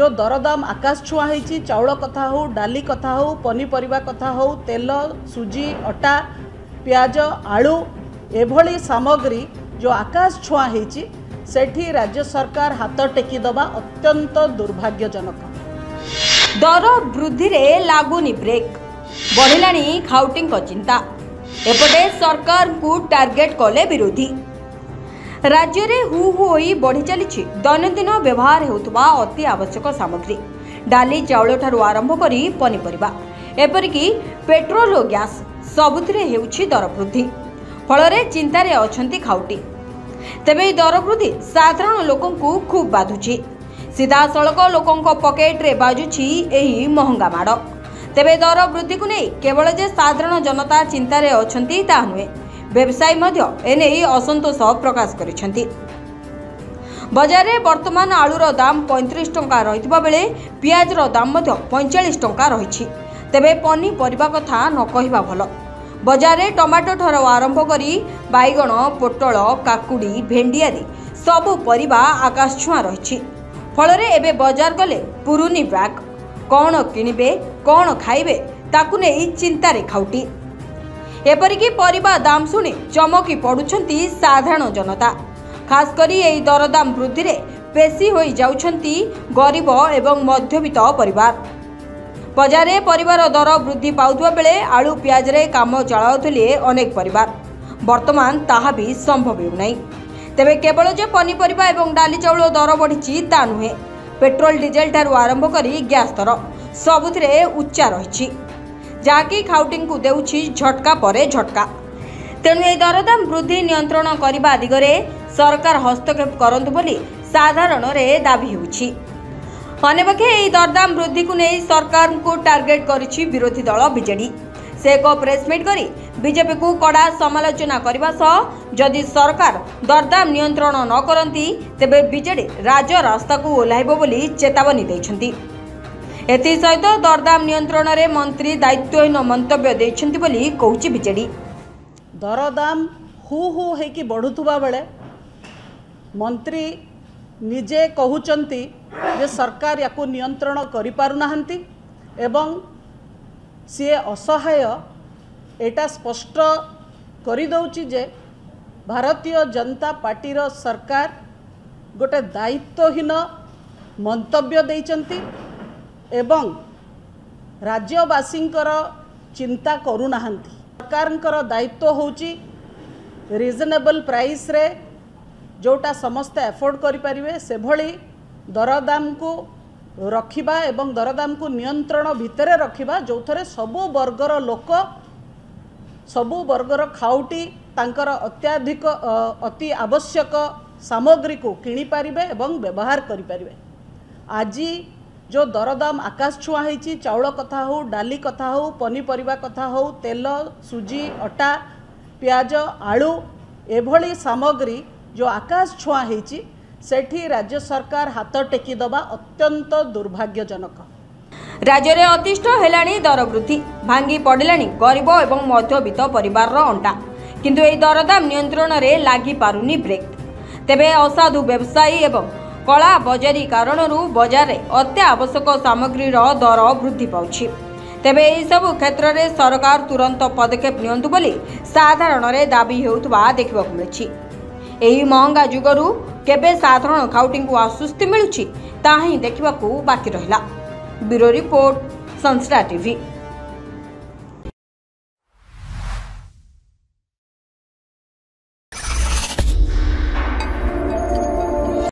ଯେଉଁ ଦରଦାମ ଆକାଶ ଛୁଆଁ ହେଇଛି ଚାଉଳ କଥା ହେଉ ଡାଲି କଥା ହେଉ ପନିପରିବା କଥା ହେଉ ତେଲ ସୁଜି ଅଟା ପିଆଜ ଆଳୁ ଏଭଳି ସାମଗ୍ରୀ ଯେଉଁ ଆକାଶ ଛୁଆଁ ହେଇଛି ସେଠି ରାଜ୍ୟ ସରକାର ହାତ ଟେକି ଦେବା ଅତ୍ୟନ୍ତ ଦୁର୍ଭାଗ୍ୟଜନକ। ଦର ବୃଦ୍ଧିରେ ଲାଗୁନି ବ୍ରେକ୍। ବଢ଼ିଲାଣି ଖାଉଟିଙ୍କ ଚିନ୍ତା। ଏପଟେ ସରକାରଙ୍କୁ ଟାର୍ଗେଟ କଲେ ବିରୋଧୀ। ରାଜ୍ୟରେ ହୁ ହୁ ହୋଇ ବଢ଼ି ଚାଲିଛି ଦୈନନ୍ଦିନ ବ୍ୟବହାର ହେଉଥିବା ଅତି ଆବଶ୍ୟକ ସାମଗ୍ରୀ। ଡାଲି ଚାଉଳଠାରୁ ଆରମ୍ଭ କରି ପନିପରିବା ଏପରିକି ପେଟ୍ରୋଲ ଓ ଗ୍ୟାସ୍ ସବୁଥିରେ ହେଉଛି ଦର ବୃଦ୍ଧି। ଫଳରେ ଚିନ୍ତାରେ ଅଛନ୍ତି ଖାଉଟି। ତେବେ ଏହି ଦର ବୃଦ୍ଧି ସାଧାରଣ ଲୋକଙ୍କୁ ଖୁବ୍ ବାଧୁଛି। ସିଧାସଳଖ ଲୋକଙ୍କ ପକେଟରେ ବାଜୁଛି ଏହି ମହଙ୍ଗା ମାଡ଼। ତେବେ ଦର ବୃଦ୍ଧିକୁ ନେଇ କେବଳ ଯେ ସାଧାରଣ ଜନତା ଚିନ୍ତାରେ ଅଛନ୍ତି ତାହା ନୁହେଁ। ବ୍ୟବସାୟୀ ମଧ୍ୟ ଏନେଇ ଅସନ୍ତୋଷ ପ୍ରକାଶ କରିଛନ୍ତି। ବଜାରରେ ବର୍ତ୍ତମାନ ଆଳୁର ଦାମ ପଇଁତିରିଶ ଟଙ୍କା ରହିଥିବା ବେଳେ ପିଆଜର ଦାମ ମଧ୍ୟ ପଇଁଚାଳିଶ ଟଙ୍କା ରହିଛି। ତେବେ ପନିପରିବା କଥା ନ କହିବା ଭଲ। ବଜାରରେ ଟମାଟୋ ଠାରୁ ଆରମ୍ଭ କରି ବାଇଗଣ ପୋଟଳ କାକୁଡ଼ି ଭେଣ୍ଡି ଆଦି ସବୁ ପରିବା ଆକାଶ ଛୁଆଁ ରହିଛି। ଫଳରେ ଏବେ ବଜାର ଗଲେ ପୁରୁନି ବ୍ୟାଗ୍। କ'ଣ କିଣିବେ କ'ଣ ଖାଇବେ ତାକୁ ନେଇ ଚିନ୍ତାରେ ଖାଉଟି। ଏପରିକି ପରିବା ଦାମ ଶୁଣି ଚମକି ପଡ଼ୁଛନ୍ତି ସାଧାରଣ ଜନତା। ଖାସ୍ କରି ଏହି ଦରଦାମ ବୃଦ୍ଧିରେ ପେଶି ହୋଇଯାଉଛନ୍ତି ଗରିବ ଏବଂ ମଧ୍ୟବିତ୍ତ ପରିବାର। ବଜାରରେ ପରିବାର ଦର ବୃଦ୍ଧି ପାଉଥିବା ବେଳେ ଆଳୁ ପିଆଜରେ କାମ ଚଳାଉଥିଲେ ଅନେକ ପରିବାର। ବର୍ତ୍ତମାନ ତାହା ବି ସମ୍ଭବ ହେଉନାହିଁ। ତେବେ କେବଳ ଯେ ପନିପରିବା ଏବଂ ଡାଲି ଚାଉଳ ଦର ବଢ଼ିଛି ତା ନୁହେଁ। ପେଟ୍ରୋଲ ଡିଜେଲ ଠାରୁ ଆରମ୍ଭ କରି ଗ୍ୟାସ୍ ଦର ସବୁଥିରେ ଉଚ୍ଚା ରହିଛି। ଯାହାକି ଖାଉଟିଙ୍କୁ ଦେଉଛି ଝଟକା ପରେ ଝଟକା। ତେଣୁ ଏହି ଦରଦାମ ବୃଦ୍ଧି ନିୟନ୍ତ୍ରଣ କରିବା ଦିଗରେ ସରକାର ହସ୍ତକ୍ଷେପ କରନ୍ତୁ ବୋଲି ସାଧାରଣରେ ଦାବି ହେଉଛି। ଅନ୍ୟପକ୍ଷେ ଏହି ଦରଦାମ ବୃଦ୍ଧିକୁ ନେଇ ସରକାରଙ୍କୁ ଟାର୍ଗେଟ କରିଛି ବିରୋଧୀ ଦଳ ବିଜେଡି। ସେ ଏକ ପ୍ରେସମିଟ୍ କରି ବିଜେପିକୁ କଡ଼ା ସମାଲୋଚନା କରିବା ସହ ଯଦି ସରକାର ଦରଦାମ ନିୟନ୍ତ୍ରଣ ନ କରନ୍ତି ତେବେ ବିଜେଡି ରାଜରାସ୍ତାକୁ ଓହ୍ଲାଇବ ବୋଲି ଚେତାବନୀ ଦେଇଛନ୍ତି। ଏଥିସହିତ ଦରଦାମ ନିୟନ୍ତ୍ରଣରେ ମନ୍ତ୍ରୀ ଦାୟିତ୍ୱହୀନ ମନ୍ତବ୍ୟ ଦେଇଛନ୍ତି ବୋଲି କହୁଛି ବିଜେଡି। ଦରଦାମ ହୁ ହୁ ହେଇକି ବଢ଼ୁଥିବା ବେଳେ ମନ୍ତ୍ରୀ ନିଜେ କହୁଛନ୍ତି ଯେ ସରକାର ୟାକୁ ନିୟନ୍ତ୍ରଣ କରିପାରୁନାହାନ୍ତି ଏବଂ ସିଏ ଅସହାୟ। ଏଇଟା ସ୍ପଷ୍ଟ କରିଦେଉଛି ଯେ ଭାରତୀୟ ଜନତା ପାର୍ଟିର ସରକାର ଗୋଟେ ଦାୟିତ୍ୱହୀନ ମନ୍ତବ୍ୟ ଦେଇଛନ୍ତି। ଏବଂ ରାଜ୍ୟବାସୀଙ୍କର ଚିନ୍ତା କରୁନାହାନ୍ତି। ସରକାରଙ୍କର ଦାୟିତ୍ୱ ହେଉଛି ରିଜନେବଲ୍ ପ୍ରାଇସ୍ରେ ଯେଉଁଟା ସମସ୍ତେ ଆଫୋର୍ଡ଼ କରିପାରିବେ ସେଭଳି ଦରଦାମକୁ ରଖିବା ଏବଂ ଦରଦାମକୁ ନିୟନ୍ତ୍ରଣ ଭିତରେ ରଖିବା ଯେଉଁଥିରେ ସବୁ ବର୍ଗର ଲୋକ ସବୁ ବର୍ଗର ଖାଉଟି ତାଙ୍କର ଅତ୍ୟାଧିକ ଅତି ଆବଶ୍ୟକ ସାମଗ୍ରୀକୁ କିଣିପାରିବେ ଏବଂ ବ୍ୟବହାର କରିପାରିବେ। ଆଜି ଯେଉଁ ଦରଦାମ ଆକାଶ ଛୁଆଁ ହେଇଛି ଚାଉଳ କଥା ହେଉ ଡାଲି କଥା ହେଉ ପନିପରିବା କଥା ହେଉ ତେଲ ସୁଜି ଅଟା ପିଆଜ ଆଳୁ ଏଭଳି ସାମଗ୍ରୀ ଯେଉଁ ଆକାଶ ଛୁଆଁ ହେଇଛି ସେଠି ରାଜ୍ୟ ସରକାର ହାତ ଟେକି ଦେବା ଅତ୍ୟନ୍ତ ଦୁର୍ଭାଗ୍ୟଜନକ। ରାଜ୍ୟରେ ଅତିଷ୍ଠ ହେଲାଣି ଦର ବୃଦ୍ଧି ଭାଙ୍ଗି ପଡ଼ିଲାଣି ଗରିବ ଏବଂ ମଧ୍ୟବିତ୍ତ ପରିବାରର ଅଣ୍ଟା। କିନ୍ତୁ ଏହି ଦରଦାମ ନିୟନ୍ତ୍ରଣରେ ଲାଗିପାରୁନି ବ୍ରେକ୍ ତେବେ ଅସାଧୁ ବ୍ୟବସାୟୀ ଏବଂ କଳା ବଜାରୀ କାରଣରୁ ବଜାରରେ ଅତ୍ୟାବଶ୍ୟକ ସାମଗ୍ରୀର ଦର ବୃଦ୍ଧି ପାଉଛି। ତେବେ ଏହିସବୁ କ୍ଷେତ୍ରରେ ସରକାର ତୁରନ୍ତ ପଦକ୍ଷେପ ନିଅନ୍ତୁ ବୋଲି ସାଧାରଣରେ ଦାବି ହେଉଥିବା ଦେଖିବାକୁ ମିଳିଛି। ଏହି ମହଙ୍ଗା ଯୁଗରୁ କେବେ ସାଧାରଣ ଖାଉଟିଙ୍କୁ ଆଶ୍ୱସ୍ତି ମିଳୁଛି ତାହା ହିଁ ଦେଖିବାକୁ ବାକି ରହିଲା। ବ୍ୟୁରୋ ରିପୋର୍ଟ ସଂସ୍ଥା ଟିଭି।